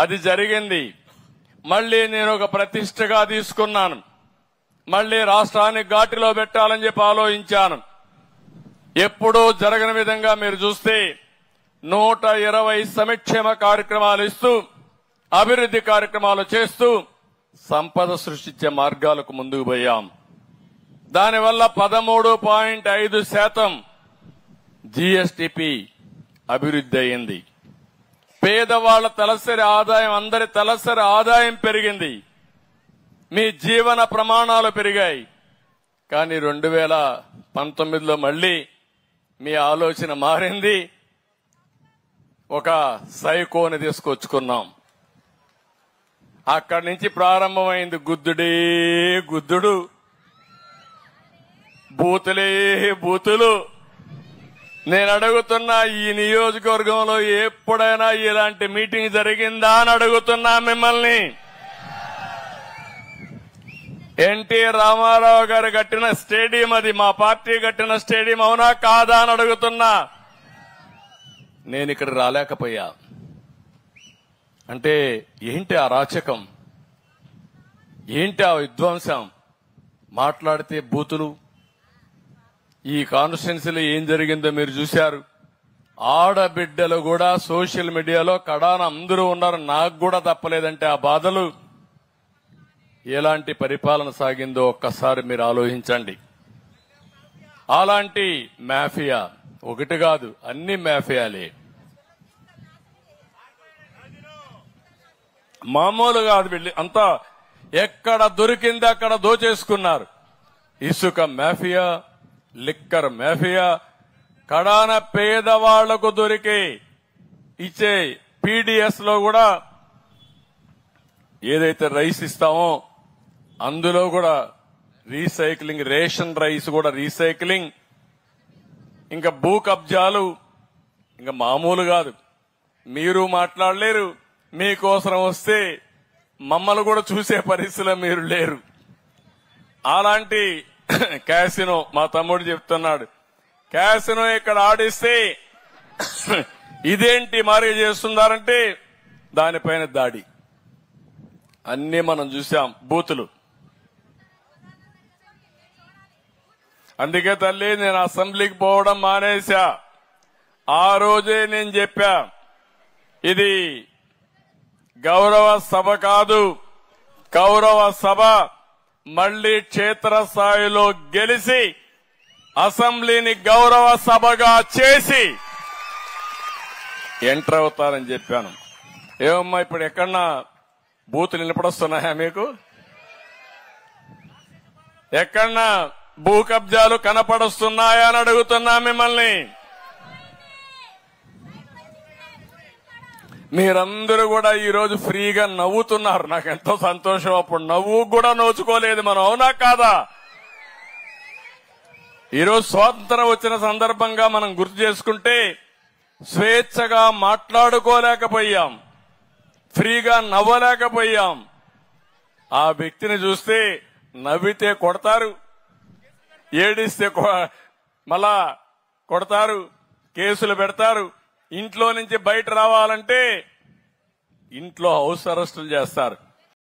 అది జరిగింది. మళ్ళీ నేను ఒక ప్రతిష్టగా తీసుకున్నాను. మళ్ళీ రాష్ట్రాన్ని ఘాటిలో పెట్టాలని చెప్పి ఆలోచించాను. ఎప్పుడూ జరగని విధంగా మీరు చూస్తే నూట ఇరవై సంక్షేమ కార్యక్రమాలు ఇస్తూ అభివృద్ధి కార్యక్రమాలు చేస్తూ సంపద సృష్టించే మార్గాలకు ముందుకు పోయాం. దానివల్ల పదమూడు పాయింట్ ఐదు శాతం జీఎస్టీపీ అభివృద్ధి అయింది. పేదవాళ్ళ తలసరి ఆదాయం అందరి తలసరి ఆదాయం పెరిగింది. మీ జీవన ప్రమాణాలు పెరిగాయి. కానీ రెండు వేల పంతొమ్మిదిలో మళ్ళీ మీ ఆలోచన మారింది. ఒక సైకోని తీసుకొచ్చుకున్నాం. అక్కడి నుంచి ప్రారంభమైంది గుద్దుడే గుద్దుడు. బూతులే బూతులు. నేను అడుగుతున్నా ఈ నియోజకవర్గంలో ఎప్పుడైనా ఇలాంటి మీటింగ్ జరిగిందా అని అడుగుతున్నా మిమ్మల్ని. ఎన్టీ రామారావు గారు కట్టిన స్టేడియం అది మా పార్టీ కట్టిన స్టేడియం అవునా కాదా అని అడుగుతున్నా. నేను ఇక్కడ రాలేకపోయా. అంటే ఏంటి ఆ రాచకం? ఏంటి ఆ విధ్వంసం? మాట్లాడితే బూతులు ఈ కాన్స్టిట్యున్సీలో ఏం జరిగిందో మీరు చూశారు. ఆడబిడ్డలు కూడా సోషల్ మీడియాలో కడాన అందరూ ఉన్నారు. నాకు కూడా తప్పలేదంటే ఆ బాధలు. ఎలాంటి పరిపాలన సాగిందో ఒక్కసారి మీరు ఆలోచించండి. అలాంటి మాఫియా ఒకటి కాదు అన్ని మాఫియాలే. మామూలు కాదు వెళ్ళి. అంతా ఎక్కడ దొరికింది అక్కడ దోచేసుకున్నారు. ఇసుక మాఫియా లిక్కర్ మాఫియా కడాన పేదవాళ్ళకు దొరికే ఇచ్చే పీడిఎస్లో కూడా ఏదైతే రైస్ ఇస్తామో అందులో కూడా రీసైక్లింగ్ రేషన్ రైస్ కూడా రీసైక్లింగ్. ఇంకా భూ కబ్జాలు ఇంకా మామూలు కాదు. మీరు మాట్లాడలేరు. మీకోసం వస్తే మమ్మల్ని కూడా చూసే పరిస్థితిలో మీరు లేరు. అలాంటి క్యాసినో మా తమ్ముడు చెప్తున్నాడు. క్యాసినో ఇక్కడ ఆడిస్తే ఇదేంటి మారి చేస్తున్నారంటే దానిపైన దాడి. అన్ని మనం చూసాం బూతులు. అందుకే తల్లి నేను అసెంబ్లీకి పోవడం మానేశా. ఆ రోజే నేను చెప్పా ఇది గౌరవ సభ కాదు గౌరవ సభ. మళ్ళీ క్షేత్రస్థాయిలో గెలిచి అసెంబ్లీని గౌరవ సభగా చేసి ఎంటర్ అవుతారని చెప్పాను. ఏమమ్మా ఇప్పుడు ఎక్కడన్నా బూతులు నిలబడొస్తున్నాయా మీకు? ఎక్కడన్నా భూ కబ్జాలు కనపడుస్తున్నాయా అని అడుగుతున్నా మిమ్మల్ని. మీరందరూ కూడా ఈరోజు ఫ్రీగా నవ్వుతున్నారు. నాకు ఎంతో సంతోషం. అప్పుడు నవ్వు కూడా నోచుకోలేదు మనం. అవునా కాదా? ఈరోజు స్వాతంత్రం వచ్చిన సందర్భంగా మనం గుర్తు చేసుకుంటే స్వేచ్ఛగా మాట్లాడుకోలేకపోయాం. ఫ్రీగా నవ్వలేకపోయాం. ఆ వ్యక్తిని చూస్తే నవ్వితే కొడతారు. ఏడిస్తే కొ- మళ్ళా కొడతారు. కేసులు పెడతారు. ఇంట్లో నుంచి బయట రావాలంటే ఇంట్లో హౌస్ అరెస్టులు చేస్తారు.